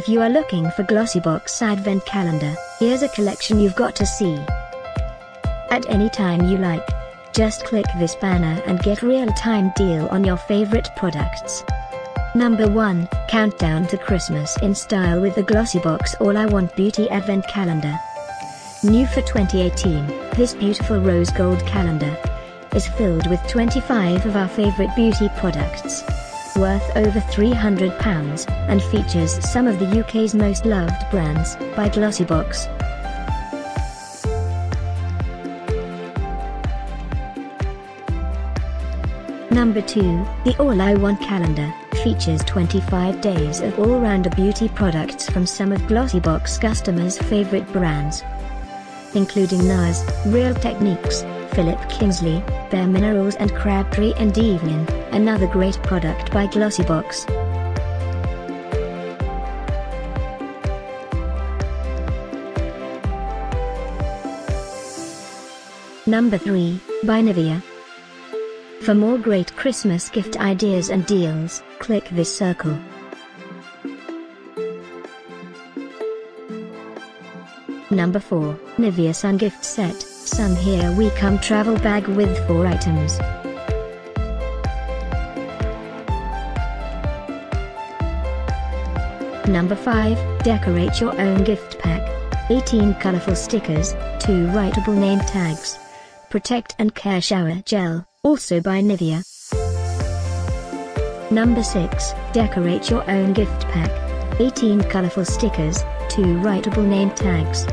If you are looking for Glossybox Advent Calendar, here's a collection you've got to see. At any time you like. Just click this banner and get real-time deal on your favorite products. Number 1, Countdown to Christmas in style with the Glossybox All I Want Beauty Advent Calendar. New for 2018, this beautiful rose gold calendar is filled with 25 of our favorite beauty products. Worth over £300 and features some of the UK's most loved brands by Glossybox. Number 2, the All I Want calendar, features 25 days of all-rounder beauty products from some of Glossybox customers' favorite brands. Including NARS, Real Techniques, Philip Kingsley, Bare Minerals and Crabtree and Evelyn, another great product by Glossybox. Number 3, by Nivea. For more great Christmas gift ideas and deals, click this circle. Number 4, Nivea Sun Gift Set, Sun Here We Come Travel Bag with 4 items. Number 5, Decorate Your Own Gift Pack. 18 colorful stickers, 2 writable name tags. Protect and Care Shower Gel, also by Nivea. Number 6, Decorate Your Own Gift Pack. 18 colorful stickers, 2 writable name tags.